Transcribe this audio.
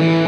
Bye.